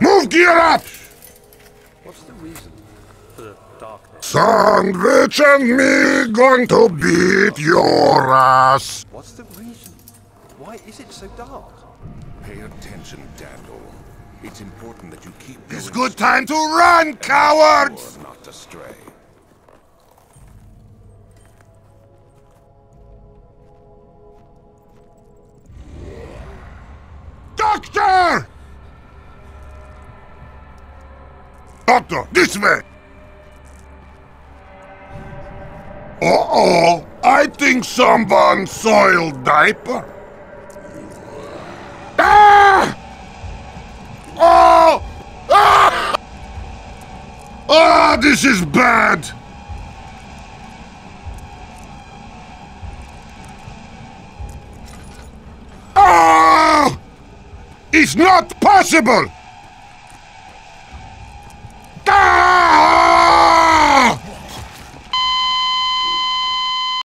Move gear up! What's the reason for the darkness? Sandwich and me going to beat your ass. What's the reason? Why is it so dark? Pay attention, Daniel. It's important that you keep It's good time to run, cowards! straight, not to stray. Doctor! Doctor, this way! Uh-oh, I think someone soiled diaper. Ah! Oh! Ah! Ah, this is bad! Ah! It's not possible!